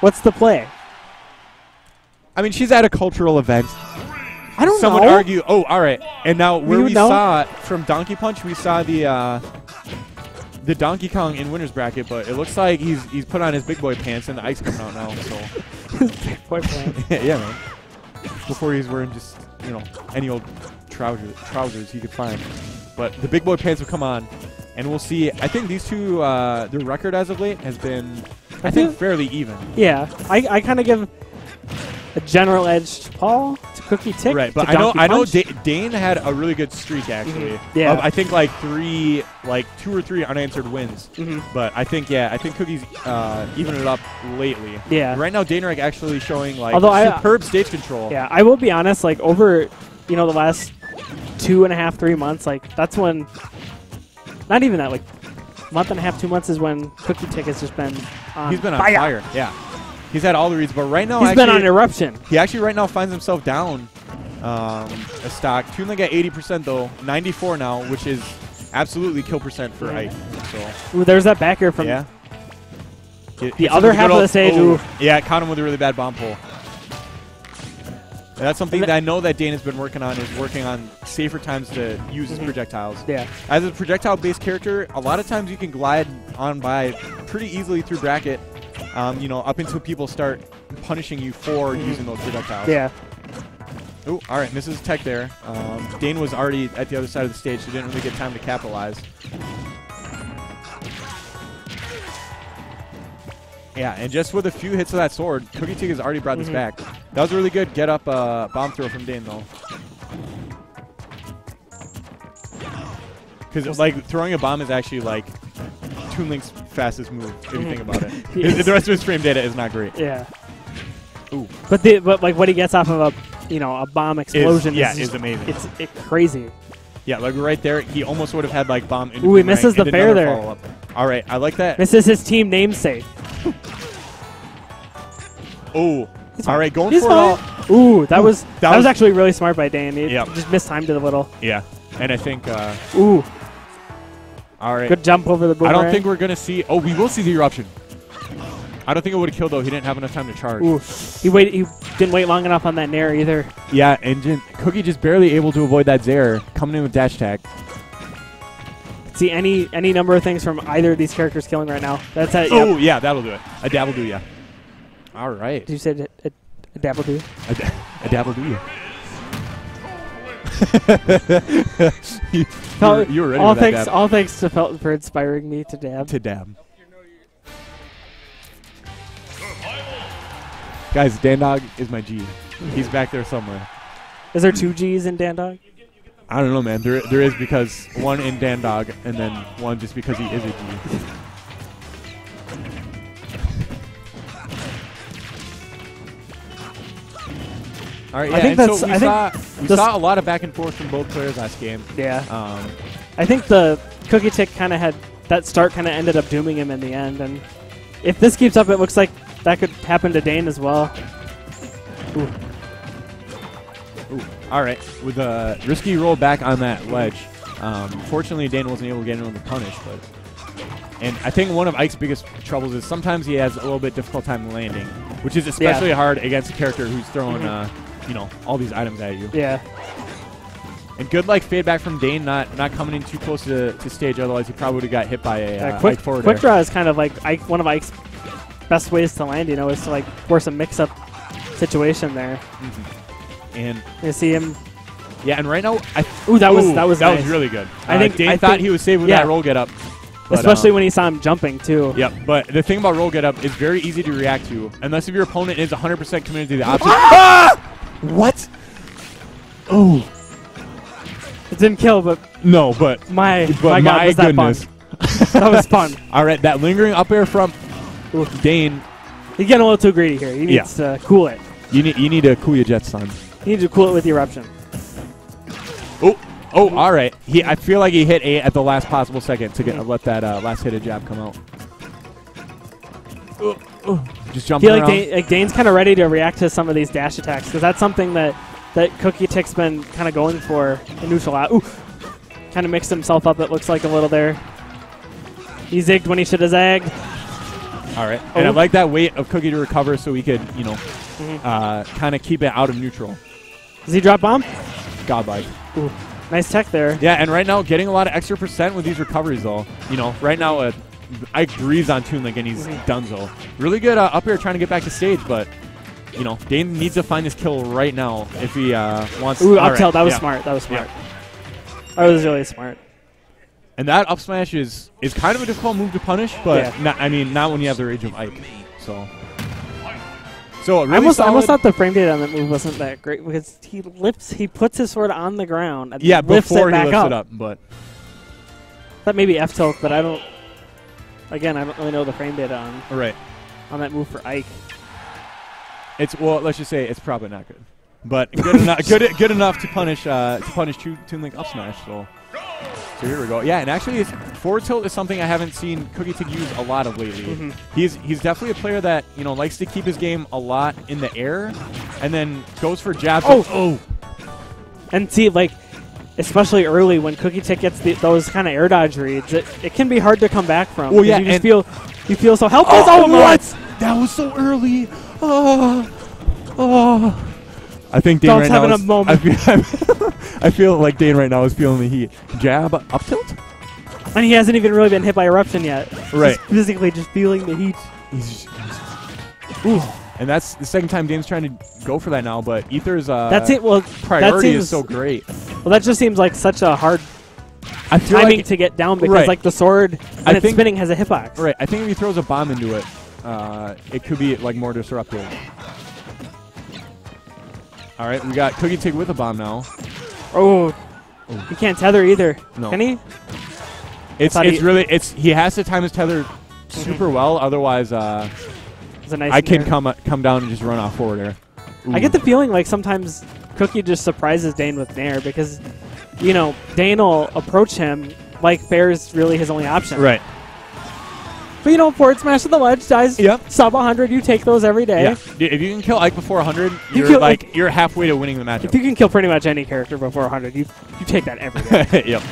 What's the play? I mean, she's at a cultural event. I don't Some know. would argue. Oh, all right. And now where You we know? saw from Donkey Punch, we saw the uh, the Donkey Kong in winners bracket, but it looks like he's he's put on his big boy pants and the Ike coming out now. So big Boy playing. yeah, man. Before he's wearing just you know any old trousers trousers he could find, but the big boy pants will come on, and we'll see. I think these two uh, their record as of late has been I think fairly even. Yeah, I, I kind of give a general edge to Paul, to Cookietic, Right, but I know Donkey I know Punch. da- Dane had a really good streak actually. Mhm. Yeah. Of, I think like three, like two or three unanswered wins. Mm -hmm. But I think yeah, I think Cookie's uh, even it up lately. Yeah. Right now, DaneReich actually showing like Although I- superb stage control. Yeah, I will be honest. Like over, you know, the last two and a half, three months, like that's when, not even that, like month and a half, two months is when Cookietic has just been. He's been on fire. fire. Yeah. He's had all the reads, but right now He's actually, been on eruption. he actually right now finds himself down um, a stock. Toon Link at 80% though, 94 now, which is absolutely kill percent for Yeah. Ike. So Ooh, there's that back air from yeah. Get- the other half of the stage, oh, ooh. yeah, caught him with a really bad bomb pull. And that's something that I know that Dane has been working on is working on safer times to use his Mhm. projectiles. Yeah. As a projectile-based character, a lot of times you can glide on by pretty easily through bracket, um, you know, up until people start punishing you for Mhm. using those projectiles. Yeah. Oh, all right, misses tech there. Um, Dane was already at the other side of the stage, so didn't really get time to capitalize. Yeah, and just with a few hits of that sword, Cookietic has already brought this Mhm. back. That was a really good get up uh, bomb throw from Dane, though. Because like throwing a bomb is actually like Toon Link's fastest move if you think about it. Yes. The rest of his frame data is not great. Yeah. Ooh. But the but like what he gets off of a you know a bomb explosion is, yeah, is is amazing. It's it, crazy. Yeah, like right there, he almost would have had like bomb. into Ooh, he misses the fair there. All right, I like that. This is his team namesake. Oh, He's all right, going He's for it all. Ooh, that was that, was, was- actually really smart by Dan. He Yep. just mistimed it a little. Yeah, and I think. Uh, Ooh, all right, good jump over the I don't think we're gonna see. Oh, we will see the eruption. I don't think it would have killed though. He didn't have enough time to charge. Ooh, he waited. He didn't wait long enough on that nair either. Yeah, and Jin, Cookie just barely able to avoid that zair coming in with dash tag. See any any number of things from either of these characters killing right now. That's it. Oh Yep. yeah, that'll do it. A dabble do ya. All right, Did you say a, a, a dabble do? a, da- a dabble do you, you, were, you were ready all thanks dab. all thanks to Felton for inspiring me to dab. to dab. Guys, Dandog is my G. He's back there somewhere. Is there two G's in Dandog? I don't know, man. There, there is because one in Dandog, and then one just because he is a G. All right, yeah. I think and that's- so we I saw think we saw a lot of back and forth from both players last game. Yeah. Um, I think the Cookietic kind of had that start kind of ended up dooming him in the end, and if this keeps up, it looks like that could happen to Dane as well. Ooh, Ooh. all right. With a risky roll back on that ledge. Um, fortunately, Dane wasn't able to get in on the punish, but. And I think one of Ike's biggest troubles is sometimes he has a little bit difficult time landing, which is especially hard against a character who's throwing, Mhm. uh, you know, all these items at you. Yeah. And good like fade back from Dane, not not coming in too close to, to stage, otherwise he probably would have got hit by a Uh, uh, quick forward quick air. draw is kind of like Ike, one of Ike's best ways to land. You know, is to like force a mix-up situation there. Mhm. And You see him. yeah, and right now, I Ooh, that was that was that nice. was really good. I Uh, think- Dane I thought think- he was safe with yeah. that roll get up, but, especially um, when he saw him jumping too. Yep, but the thing about roll get up is very easy to react to, unless if your opponent is 100% committed to the opposite. Ah! What? Oh It didn't kill, but no, but my but my God, my was that goodness! fun? that was fun. All right, that lingering up air from. Dane. He's getting a little too greedy here. He Yeah. needs to cool it. You need you need to cool your jets, son. He needs to cool it with the eruption. Oh, oh, all right. He, I feel like he hit A at the last possible second to get let that uh, last hit of jab come out. Oh, oh. Just I jumping feel like. Dane, like Dane's kind of ready to react to some of these dash attacks because that's something that that Cookietic's been kind of going for in neutral out. Ooh, kind of mixed himself up. It looks like a little there. He zigged when he should have zagged. All right. And I Oh. like that weight of Cookie to recover so we could, you know, Mhm. uh, kind of keep it out of neutral. Does he drop bomb? Godlike. Ooh, nice tech there. Yeah, and right now getting a lot of extra percent with these recoveries though. You know, right now uh, Ike breathes on Toon Link and he's donezo. Really good uh, up air trying to get back to stage, but you know, Dane needs to find this kill right now if he uh, wants. Ooh, up tilt. right, That was yeah. smart. That was smart. That was really smart. And that up smash is is kind of a difficult move to punish, but Yeah. not, I mean, not when you have the rage of Ike. So, so really I almost, I almost thought the frame data on that move wasn't that great because he lifts, he puts his sword on the ground and yeah, lifts before it he back lifts up. it up, but That may be F tilt, but I don't. Again, I don't really know the frame data on all right. on that move for Ike. It's well, let's just say it's probably not good, but good enough. Good, good enough to punish uh, to punish Toon Toon Link up smash. So, so here we go. Yeah, and actually, it's, forward tilt is something I haven't seen Cookietic use a lot of lately. Mhm. He's he's definitely a player that you know likes to keep his game a lot in the air, and then goes for jabs. Oh! oh, And see, like, especially early when Cookietic gets the, those kind of air dodge reads, it, it can be hard to come back from. Well, 'cause yeah, you just feel you feel so helpless. Oh, what? what? That was so early. Oh, oh. I think Dane right now having a moment. I feel, I feel like Dane right now is feeling the heat. Jab up tilt. And he hasn't even really been hit by eruption yet. Right. Just physically just feeling the heat. He's, he's Ooh. And that's the second time Dane's trying to go for that now, but Ether's uh, That's it. Well, priority is so great. Well, that just seems like such a hard I feel timing like, to get down because Right. like the sword I it's think- spinning has a hitbox. right. I think if he throws a bomb into it, uh, it could be like more disruptive. All right, we got Cookietic with a bomb now. Oh, Oh. he can't tether either. No. Can he? It's it's he- really it's he has to time his tether super well, otherwise uh, a nice. I can come uh, come down and just run off forward air. I get the feeling like sometimes Cookie just surprises Dane with Nair because, you know, Dane will approach him like Fair's really his only option. right. But you know, forward smash to the ledge, dies Yep. sub 100. You take those every day. Yeah. If you can kill Ike before 100, You you're kill like Ike- you're halfway to winning the match. If you can kill pretty much any character before 100, you you take that every day. yep.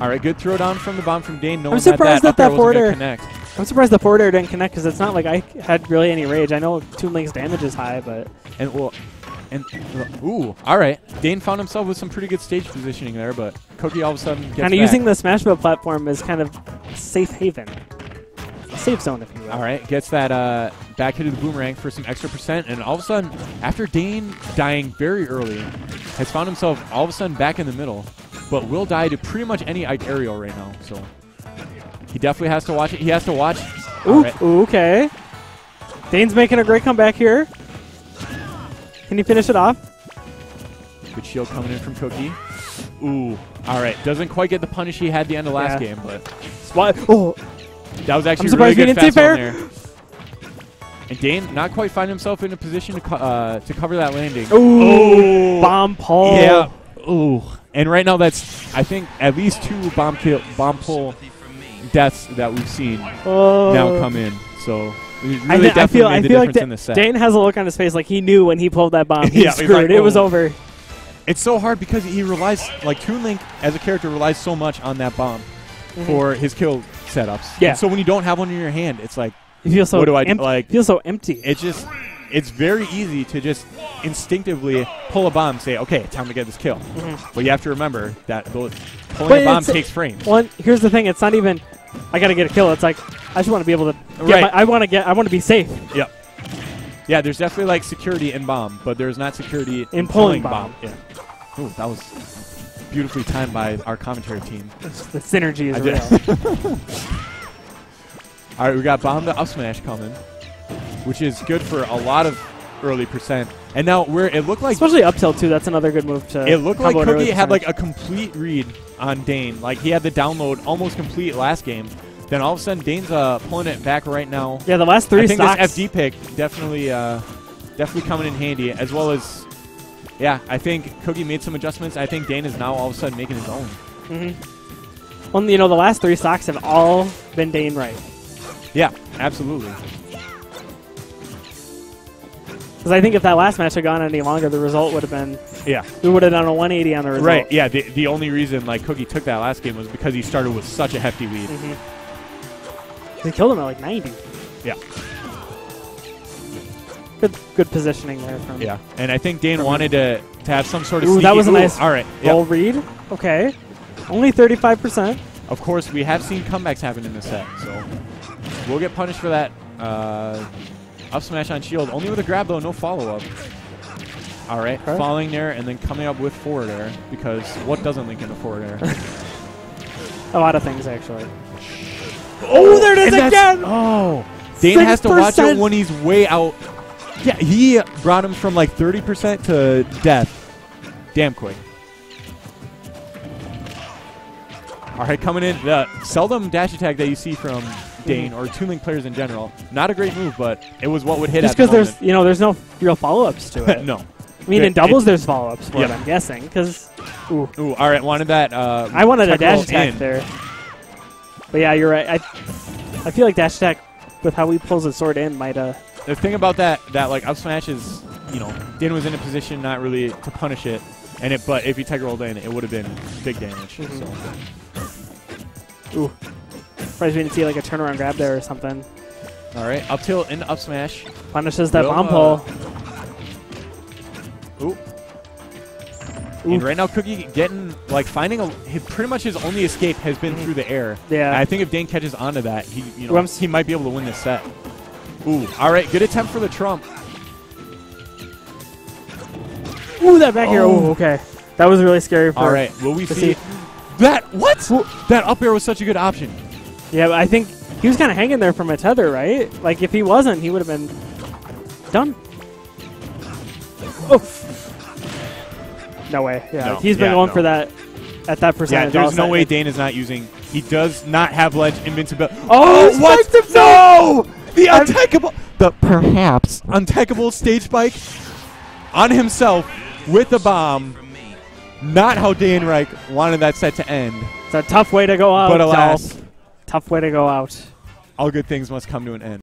All right, good throw down from the bomb from Dane. No I'm surprised that, that that, that up air wasn't forward air- connect. I'm surprised the forward air didn't connect because it's not like I had really any rage. I know Toon Link's damage is high, but And well, and uh, ooh, all right. Dane found himself with some pretty good stage positioning there, but Cookie all of a sudden gets kind of using the Smashville platform as kind of a safe haven, a safe zone, if you will. All right, gets that uh, back hit of the boomerang for some extra percent, and all of a sudden, after Dane dying very early, has found himself all of a sudden back in the middle, but will die to pretty much any Ike aerial right now. So he definitely has to watch it. He has to watch. Ooh, right. ooh, okay. Dane's making a great comeback here. Can you finish it off? Good shield coming in from Cookie. Ooh, all right. Doesn't quite get the punish he had the end of last Yeah. game, but Swat. Oh, that was actually surprised really good didn't see fast fair. zone there. And Dane not quite find himself in a position to co- uh, to cover that landing. ooh, bomb pull. Yeah. Ooh. And right now, that's I think at least two bomb kill, bomb pull deaths that we've seen Oh. now come in. So really I, definitely I feel, I feel like difference Da- in the set. Dane has a look on his face like he knew when he pulled that bomb. He Yeah, screwed. like, it was oh. over. it's so hard because he relies like Toon Link as a character relies so much on that bomb Mhm. for his kill setups. Yeah. And so when you don't have one in your hand, it's like You feel so what do I do? empty. Like- feel so empty. it just it's very easy to just instinctively pull a bomb and say, okay, time to get this kill. Mhm. But you have to remember that those, pulling But a bomb takes frames. One, here's the thing. It's not even. I gotta get a kill. It's like I just want to be able to. Right. my, I want to get. I want to be safe. Yep. Yeah, there's definitely like security in bomb, but there's not security In pulling bomb. Yeah. Ooh, that was beautifully timed by our commentary team. The synergy is I real. All right, we got bomb to up smash coming, which is good for a lot of early percent. And now where it looked like Especially up tilt too. That's another good move to. it looked like Cookie had like a complete read on Dane. Like he had the download almost complete last game. Then all of a sudden Dane's uh, pulling it back right now. Yeah, the last three I think stocks. this FD pick definitely, uh, definitely coming in handy, as well as, yeah, I think Cookie made some adjustments. I think Dane is now all of a sudden making his own. hmm Well, you know, the last three stocks have all been Dane right. Yeah, absolutely. Because I think if that last match had gone any longer, the result would have been Yeah, we would have done a 180 on the result. right. Yeah, the, the only reason like Cookie took that last game was because he started with such a hefty lead. Mhm. He killed him at like 90. Yeah. Good, good positioning there from Yeah, and I think Dane wanted to, to have some sort of. Ooh, that was a nice All right. roll read. Okay, only 35%. Of course, we have seen comebacks happen in this set, so we'll get punished for that. Uh, up smash on shield, only with a grab though, no follow up. All right, Okay. falling there and then coming up with forward air because what doesn't link into forward air? A lot of things actually. Oh, there it is And again. Oh, Dane has to watch it when he's way out. Yeah, he brought him from like 30% to death. Damn quick. All right, coming in. The seldom dash attack that you see from Dane or Toon Link players in general. Not a great move, but it was what would hit Just at the because there's you know there's no real follow ups to it. no. I mean, in doubles it- there's follow ups for it. Yeah. I'm guessing because ooh, Ooh, all right, wanted that. Uh, I wanted a dash attack in. there. But yeah, you're right. I I feel like dash attack with how he pulls his sword in might uh The thing about that that like up smash is, you know, Dane was in a position not really to punish it, and it. But if he tech rolled in, it would have been big damage. Mhm. So. ooh. Surprised we didn't see like a turnaround grab there or something. All right, up tilt into up smash. Punishes that Will, bomb uh, pull. Ooh. Ooh. And right now, Cookie getting like finding a pretty much his only escape has been Mhm. through the air. Yeah. And I think if Dane catches onto that, he you know he might be able to win this set. Ooh, all right, good attempt for the trump. Ooh, that back air. Oh. Ooh, okay. That was really scary. For, All right, will we see, see. that? What? That up air was such a good option. Yeah, but I think he was kind of hanging there from a tether, right? Like if he wasn't, he would have been done. Oh. No way. Yeah, No, he's been yeah, going no. for that at that percentage. all there's no way Dane is not using. He does not have ledge invincibility. Oh, oh he what? No! The I'm- the perhaps untechable stage spike on himself with the bomb. Not how Dane Reich wanted that set to end, It's a tough way to go out. but alas, tough way to go out. all good things must come to an end.